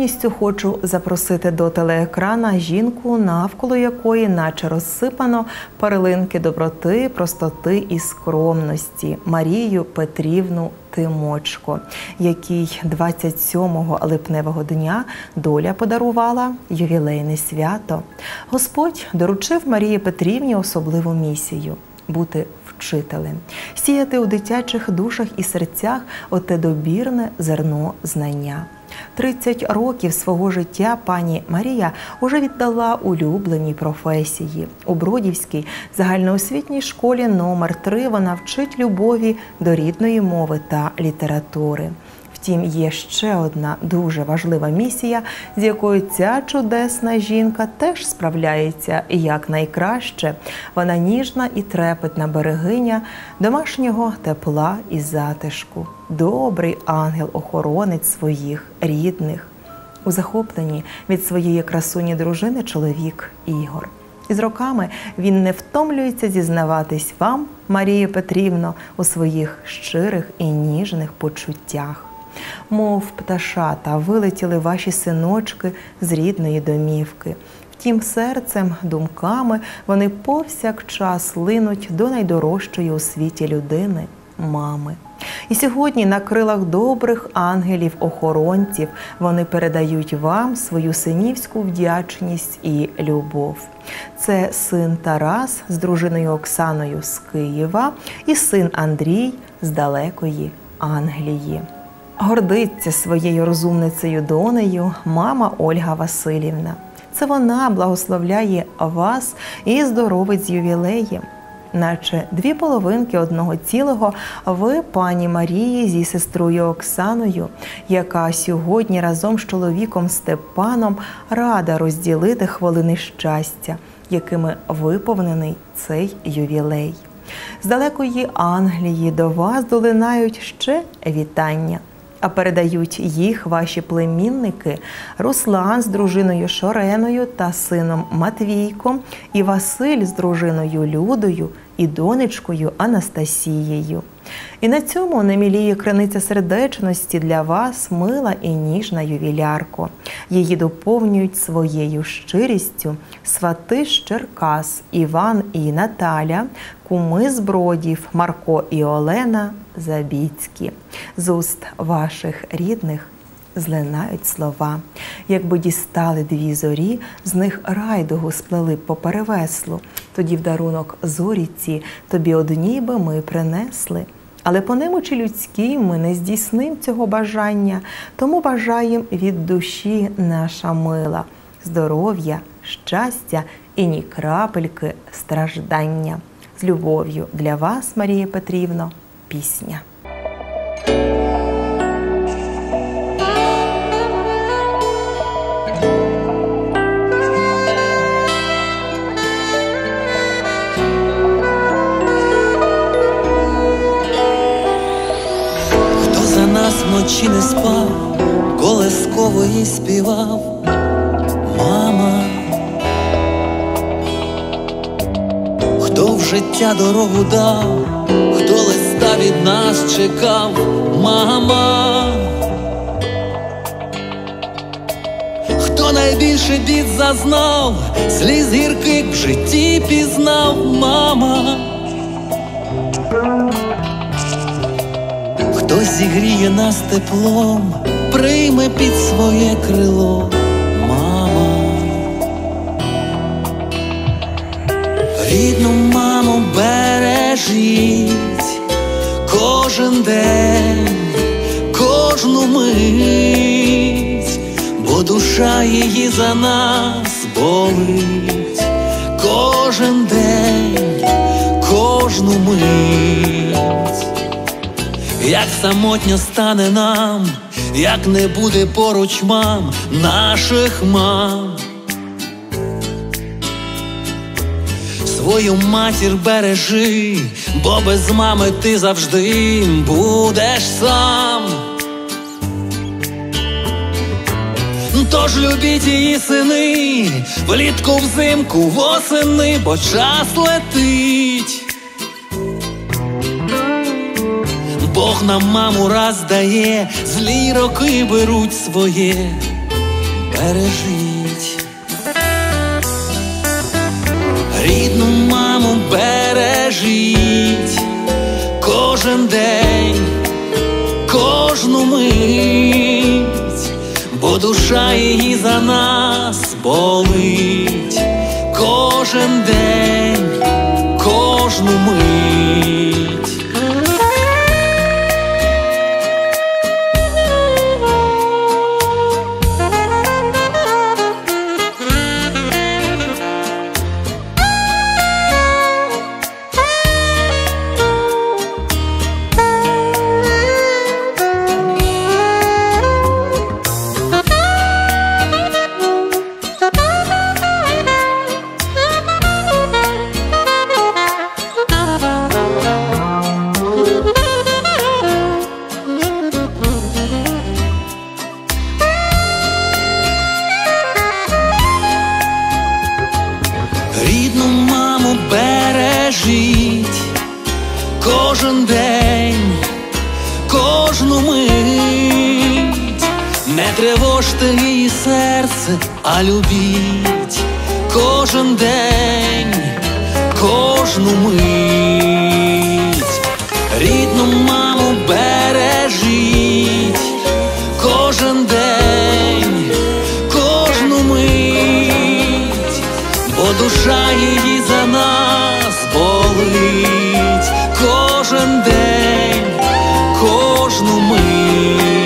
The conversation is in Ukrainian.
З приємністю хочу запросити до телеекрана жінку, навколо якої, наче розсипано перлинки доброти, простоти і скромності Марію Петрівну Тимочко, якій 27 липневого дня доля подарувала ювілейне свято. Господь доручив Марії Петрівні особливу місію бути вчителем, сіяти у дитячих душах і серцях оте добірне зерно знання. 30 років свого життя пані Марія уже віддала улюбленій професії. У Бродівській загальноосвітній школі номер 3 вона вчить любові до рідної мови та літератури. Втім, є ще одна дуже важлива місія, з якою ця чудесна жінка теж справляється якнайкраще. Вона ніжна і трепетна берегиня домашнього тепла і затишку, добрий ангел-охоронець своїх рідних. У захопленні від своєї красуні дружини чоловік Ігор. І з роками він не втомлюється зізнаватись вам, Марія Петрівно, у своїх щирих і ніжних почуттях мов пташата, вилетіли ваші синочки з рідної домівки. Втім, серцем, думками вони повсякчас линуть до найдорожчої у світі людини мами. І сьогодні на крилах добрих ангелів-охоронців вони передають вам свою синівську вдячність і любов. Це син Тарас з дружиною Оксаною з Києва і син Андрій з далекої Англії гордиться своєю розумницею донею мама Ольга Васильівна. Це вона благословляє вас і здоровить з ювілеєм. Наче дві половинки одного цілого, ви, пані Марії, зі сестрою Оксаною, яка сьогодні разом з чоловіком Степаном рада розділити хвилини щастя, якими виповнений цей ювілей. З далекої Англії до вас долинають ще вітання а передають їх ваші племінники Руслан з дружиною Шореною та сином Матвійком, і Василь з дружиною Людою і донечкою Анастасією. І на цьому не міліє криниця сердечності для вас, мила і ніжна ювілярко. Її доповнюють своєю щирістю свати з Черкас, Іван і Наталя, куми з Бродів, Марко і Олена Забіцькі. З уст ваших рідних злинають слова. Якби дістали дві зорі, з них райдугу сплели по перевеслу. Тоді в дарунок зоріці тобі одній би ми принесли. Але по немочі людській ми не здійсним цього бажання, тому бажаєм від душі наша мила, здоров'я, щастя і ні крапельки страждання. З любов'ю для вас, Марія Петрівно, пісня. Вночі не спав, колескової співав, мама, хто в життя дорогу дав, хто листа від нас чекав, мама, хто найбільше бід зазнав, сліз гірких в житті пізнав, мама. Зігріє нас теплом, прийме під своє крило, мама, рідну маму бережіть кожен день, кожну мить, бо душа її за нас болить як самотньо стане нам, як не буде поруч мам, наших мам. Свою матір бережи, бо без мами ти завжди будеш сам. Тож любіть її сини, влітку взимку восени, бо час летить. Бог нам маму раз дає, злі роки беруть своє. бережіть. Рідну маму бережіть кожен день, кожну мить, бо душа її за нас болить кожен день, кожну мить. Бережіть кожен день, кожну мить, не тривожте її серце, а любіть кожен день, кожну мить, рідну маму бережіть кожен день, кожну мить бо душа її за нас болить кожен день, кожну мить.